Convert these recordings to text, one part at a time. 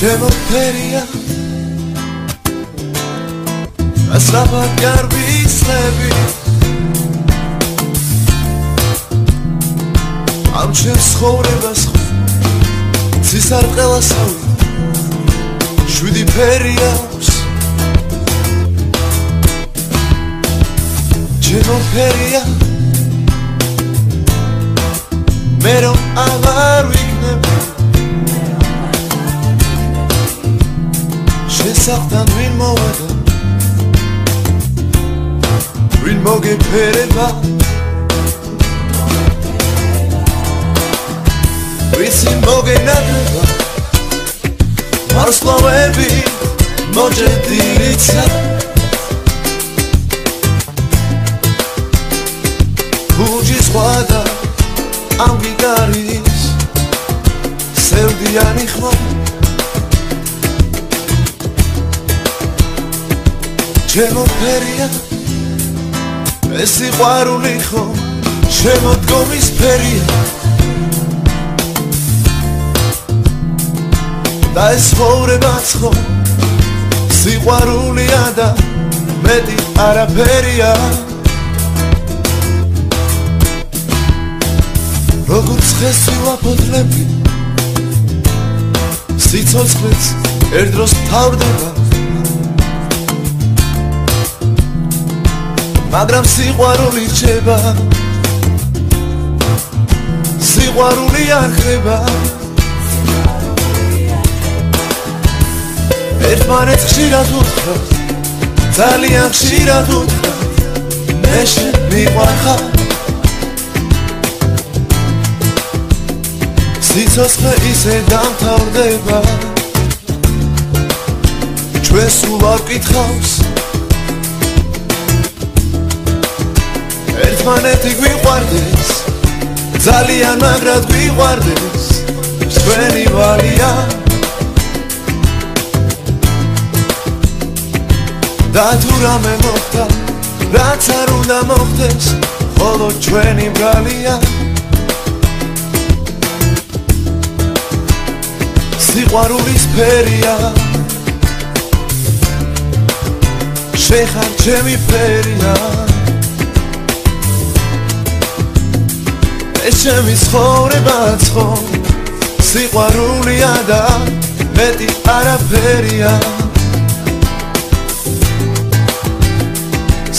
ჩემო ფერია ასაფა გარბისები ამ ჩემს ხოვრებას ცისარ ყელასავი. შვიდი ფერია ჩემო ფერია შესახთან ვინ მოვედა ვინ მოგეფერება ვიცი მოგენაგება. მარსლავები მოჭედილიცა ბუჯის ხვადა ამ გიგარის სევდიანი ხმა ჩემო ფერია ეს სიყვარული ხო? ჩემო დგომის ფერია. და ეს ხოვრებაც ხო? სიყვარულია და მეტი არაფერია. როგორც ხესი ვაფოთლები სიცოცხლეც ერთდროს თავდება მაგრამ სიყვარული რჩება. სიყვარული არ ხდება ერთმანეთს ხშირად უთხრა. ძალიან ხშირად უთხრა. მე შენ მიყვარხარ სიცოცხლე ისე დამთავრდება. ჩვენ სულ არ კითხავს ერთმანეთი გვიყვარდეს. ძალიან მაგრად გვიყვარდეს. ჩვენი ვალია და თუ რამე მოხდა რაც არ უნდა მოხდეს ხოლო ჩვენი ბრალია. სიყვარულის ფერია შეხარ ჩემი ფერია ეს ჩემი ცხოვრებაც ხო სიყვარულია და მეტი არაფერია.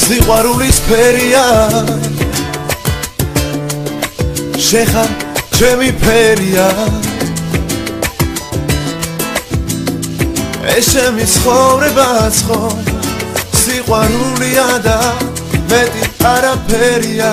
სიყვარულის ფერია შეხა ჩემი ფერია. ეს ჩემი ცხოვრებაც ხო სიყვარულია და მეტი არაფერია